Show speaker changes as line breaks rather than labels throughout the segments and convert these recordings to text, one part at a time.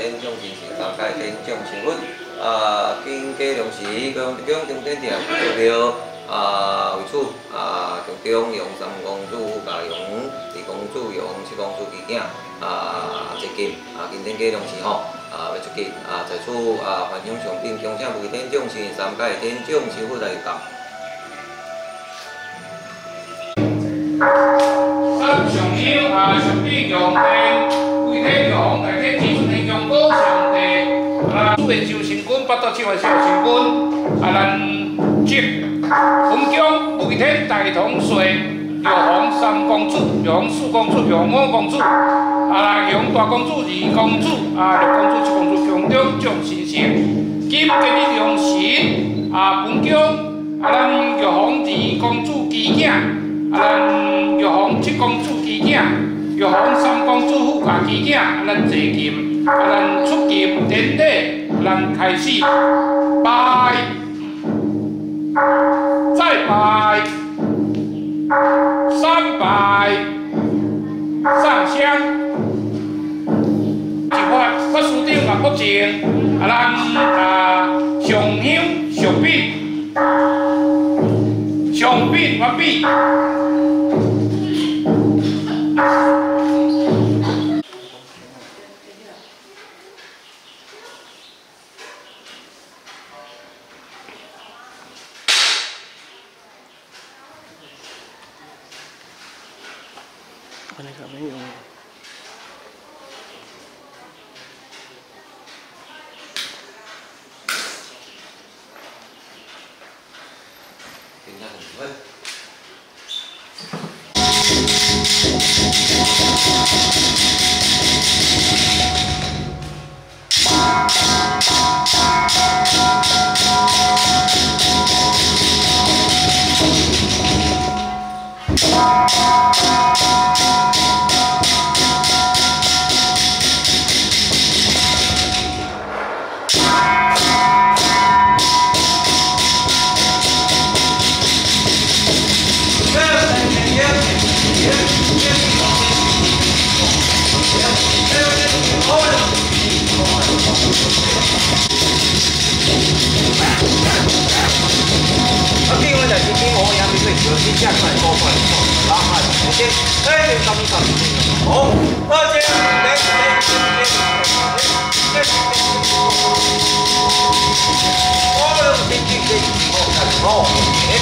典奖进行三届典奖新闻。啊，经过两时，各种奖中点点代表啊，为此啊，从中用三公主加用二公主用七公主基件啊，一金啊，今天过两时吼啊，要出金啊，在此啊，颁奖上品，奖项为典奖是三届典奖师傅来讲。
上优啊，上品用地，八到七位小成军啊，咱接分奖为体大同岁，玉皇三公主，玉皇四公主，玉皇五公主啊，玉皇大公主，二公主啊，六公主，七公主，强中奖新成，金吉利良神啊，分奖啊，咱玉皇二公主基囝。啊，咱玉皇七公主基囝，玉皇三公主副驾基囝，啊，咱坐金，啊，咱出金典礼，咱开始拜，再拜，三拜，上香，一法法师长啊，保证啊，咱啊上香上品，上品完毕。
我那个没有斤下出来多块，拉开五斤，哎，三十三斤，好，二斤，来，来，来，来，来，我们的平可以好看好，哎。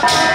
Yeah.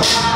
Wow.